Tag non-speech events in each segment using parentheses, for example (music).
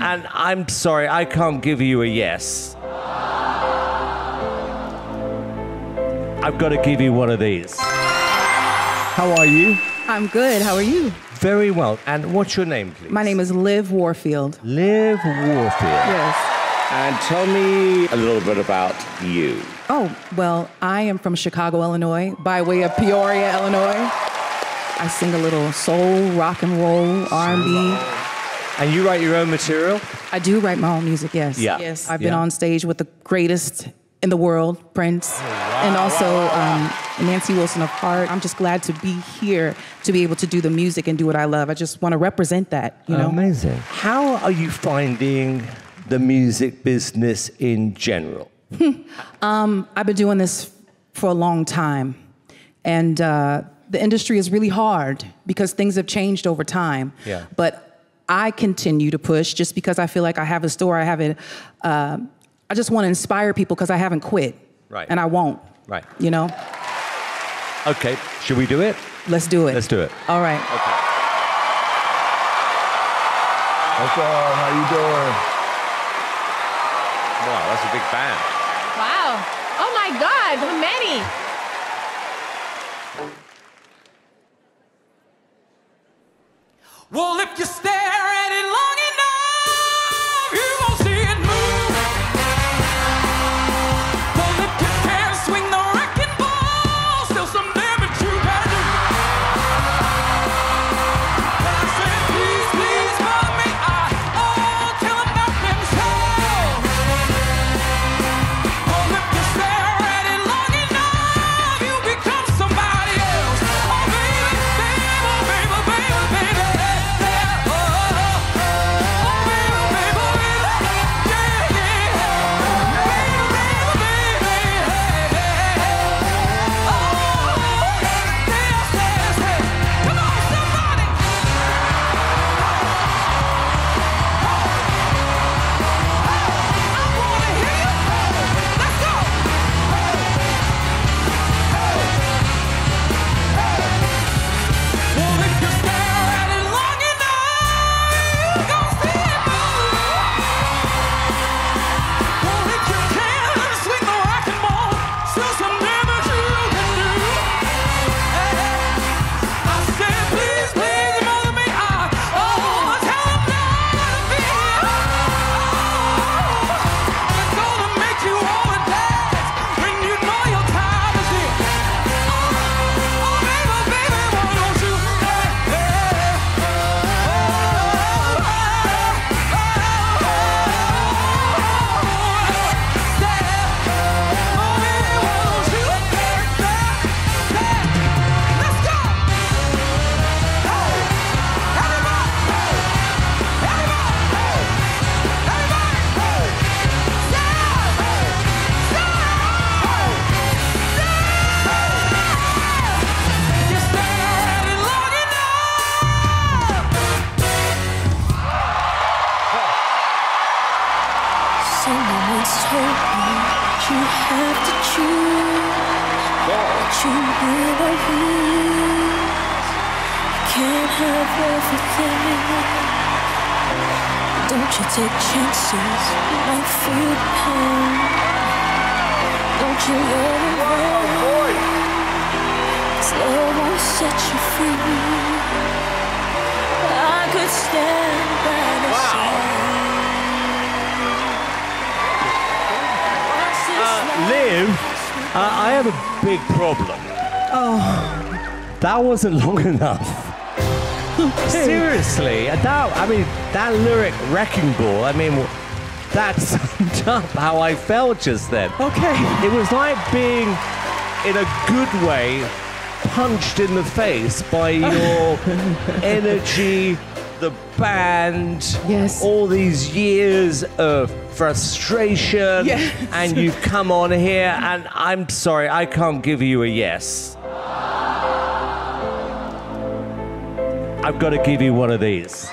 And I'm sorry, I can't give you a yes. I've got to give you one of these. How are you? I'm good. How are you? Very well. And what's your name, please? My name is Liv Warfield. Liv Warfield. Yes. And tell me a little bit about you. Oh, well, I am from Chicago, Illinois, by way of Peoria, Illinois. I sing a little soul, rock and roll, R&B. And you write your own material? I do write my own music, yes. Yeah. Yes. I've been Yeah. on stage with the greatest in the world, Prince, and also um, Nancy Wilson of Heart. I'm just glad to be here to be able to do the music and do what I love. I just want to represent that, you know? Amazing. How are you finding the music business in general? (laughs) I've been doing this for a long time, and uh, the industry is really hard because things have changed over time. Yeah. But I continue to push just because I feel like I have a story. I have it. Uh, I just want to inspire people because I haven't quit. Right. And I won't. Right. You know. Okay, should we do it? Let's do it. Let's do it. All right. What's up? How you doing? Wow, that's a big band. Wow. Oh my God, how many? Well, if you stare have to choose what you will lose. You can't have everything. Don't you take chances, you feel pain. Don't you let it rain. 'Cause love won't set you free. I could stand Liv, uh, I have a big problem. Oh. That wasn't long enough. (laughs) Seriously, that, I mean, that lyric "wrecking ball." I mean, that (laughs) summed up how I felt just then. Okay. It was like being, in a good way, punched in the face by (laughs) your energy, the band, Yes. all these years of frustration, Yes. and you've come on here, and I'm sorry, I can't give you a yes. I've got to give you one of these.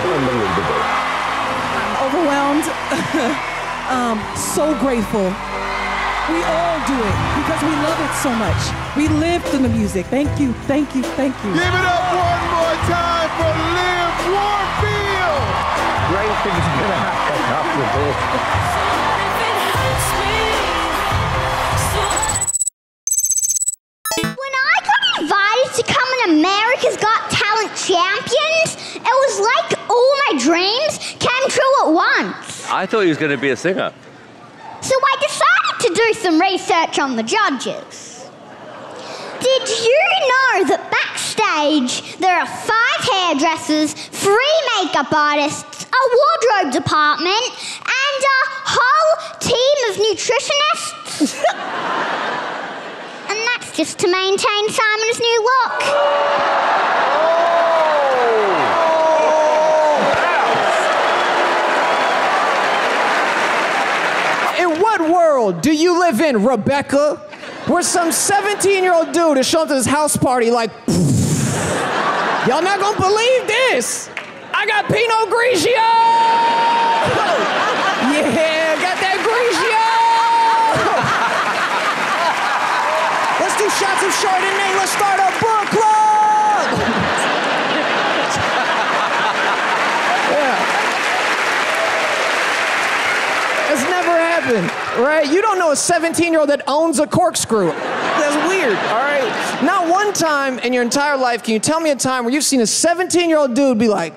Unbelievable. overwhelmed, (laughs) um, so grateful. We all do it because we love it so much. We live through the music. Thank you, thank you, thank you. Give it up one more time for Liv Warfield. Great things are gonna happen after this. When I got invited to come on America's Got Talent Champions, it was like all my dreams came true at once. I thought he was going to be a singer. So I decided to do some research on the judges. Did you know that backstage there are five hairdressers, three makeup artists, a wardrobe department, and a whole team of nutritionists? (laughs) and that's just to maintain Simon's new look. In what world do you live in, Rebecca? Where some 17 year old dude is showing up to this house party like, y'all not gonna believe this. I got Pinot Grigio! (laughs) yeah, got that Grigio! (laughs) Let's do shots of Chardonnay. Let's start a right? You don't know a 17 year old that owns a corkscrew. That's weird, all right? Not one time in your entire life can you tell me a time where you've seen a 17 year old dude be like,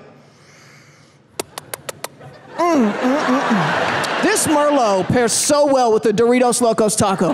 mm, mm, mm, mm. this Merlot pairs so well with the Doritos Locos taco.